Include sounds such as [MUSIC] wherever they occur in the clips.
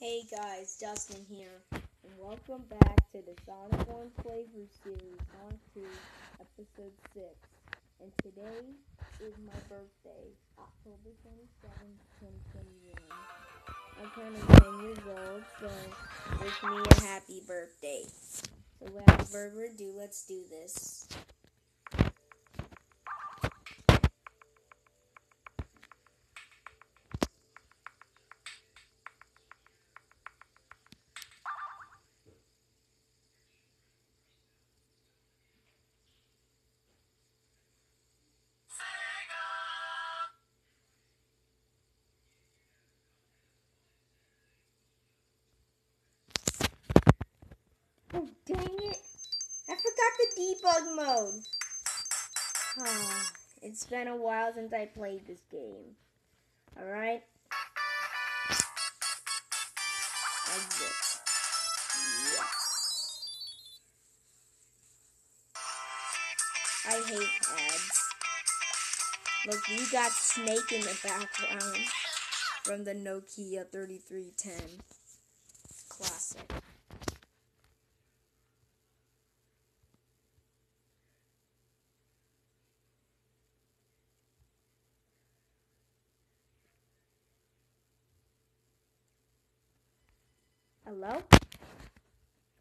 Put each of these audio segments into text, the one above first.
Hey guys, Justin here, and welcome back to the Sonic 1 Playthrough Series, Sonic 2, Episode 6. And today is my birthday, October 27th, 2021. I'm turning 10 years old, so wish me a happy birthday. So without further ado, let's do this. Oh, dang it. I forgot the debug mode. Ah, it's been a while since I played this game. Alright? Exit. Yes. I hate ads. Look, we got Snake in the background from the Nokia 3310. Classic. Hello?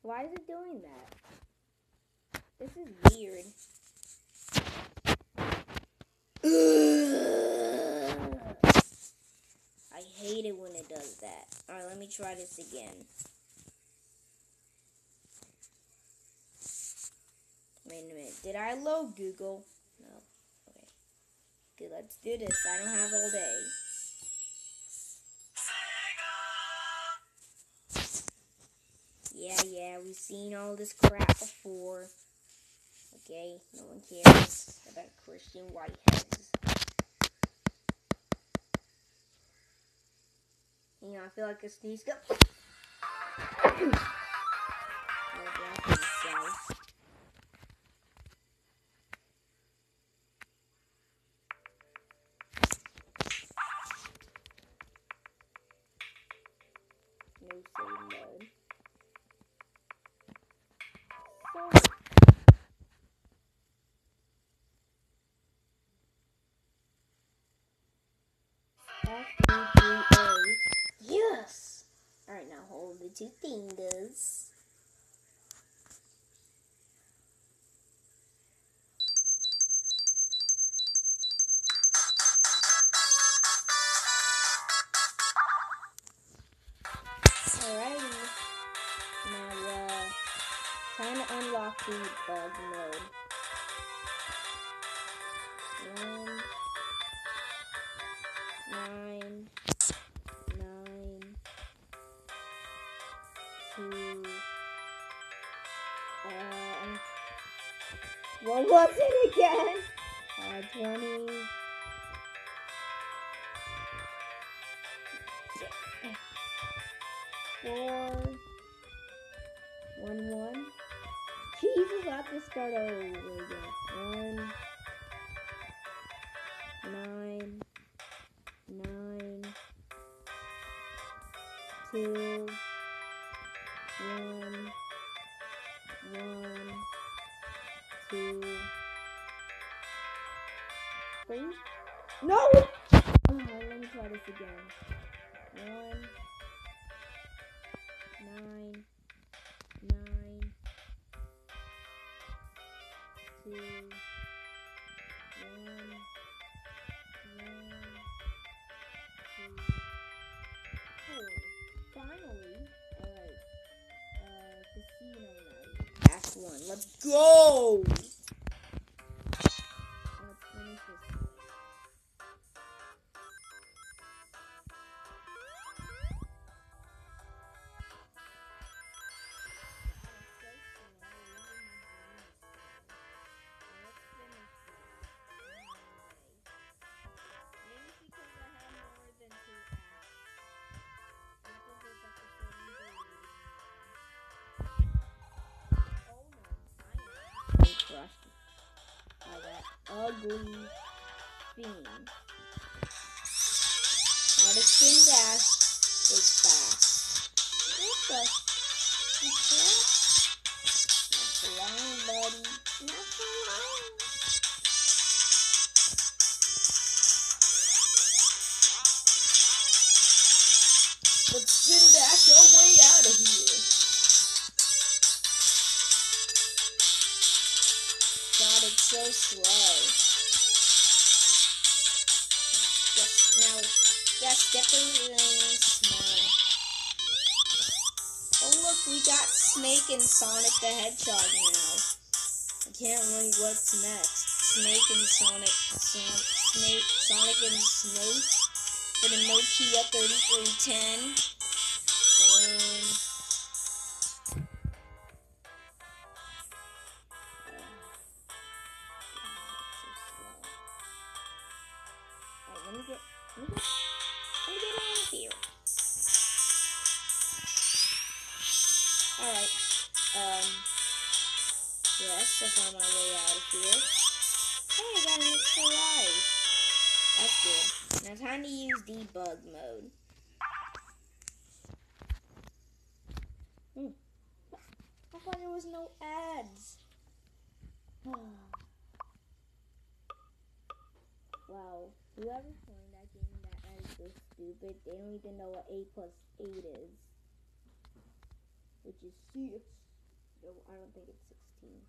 Why is it doing that? This is weird. I hate it when it does that. Alright, let me try this again. Wait a minute. Did I load Google? No. Okay. Good, let's do this. I don't have all day. We've seen all this crap before. Okay, no one cares about Christian Whiteheads. You know, I feel like a sneeze. Go. No save mode. Two fingers. Alrighty. Now, uh, time to unlock the bug mode. What was it again? Uh, twenty. Four, one, one. Jesus, I have to start over again. One, nine, nine, two, No! Oh, let me try this again. One, nine, nine, two, one. Finally, alright. Uh, one. Let's go! Ugly fiend. Now the spin dash is fast. the? What's that? Not for long, buddy. Not for long. Let's spin dash our way out of here. So slow. Yes, get the. Oh look, we got Snake and Sonic the Hedgehog now. I can't wait what's next. Snake and Sonic, Son Snake, Sonic and Snake for the Nokia 3310. Um, let me get, let me get, yes, I found my way out of here. Hey, I got an extra life. That's good. Now time to use debug mode. Hmm. I thought there was no ads. [SIGHS] wow. Whoever playing that game that ad is so stupid, they don't even know what 8 plus 8 is. Which is 6. No, I don't think it's 16.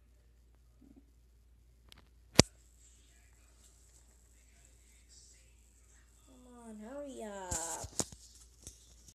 Up.